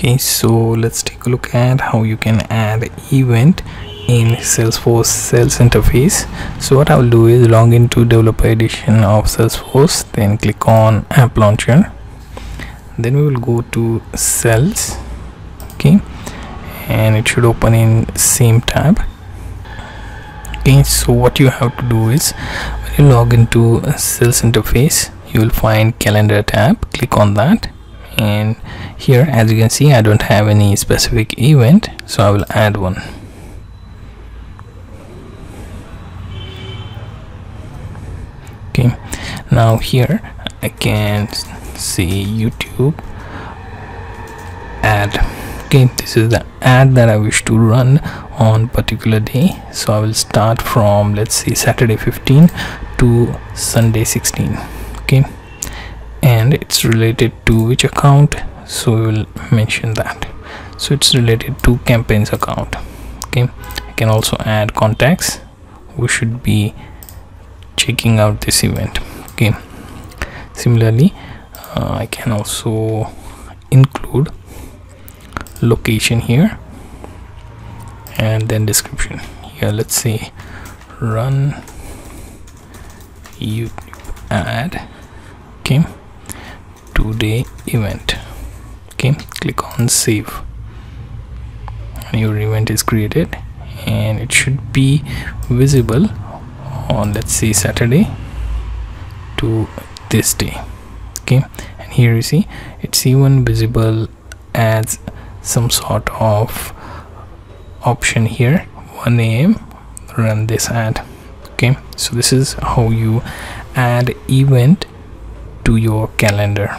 okay so let's take a look at how you can add event in salesforce sales interface. So what i will do is log into developer edition of salesforce then click on app launcher. Then we will go to sales okay and it should open in same tab. Okay so what you have to do is when you log into sales interface you will find calendar tab. Click on that and here as you can see I don't have any specific event so I will add one. Okay. Now here I can see YouTube ad. Okay this is the ad that I wish to run on particular day. So I will start from let's see Saturday 15 to Sunday 16 okay and it's related to which account? So we will mention that. So it's related to campaigns account. Okay I can also add contacts. We should be checking out this event. Okay similarly uh, I can also include location here and then description. Here let's say run YouTube ad okay today event. Okay click on save. Your event is created and it should be visible on let's say Saturday to this day. Okay and here you see it's even visible as some sort of option here 1 a.m run this ad. Okay so this is how you add event to your calendar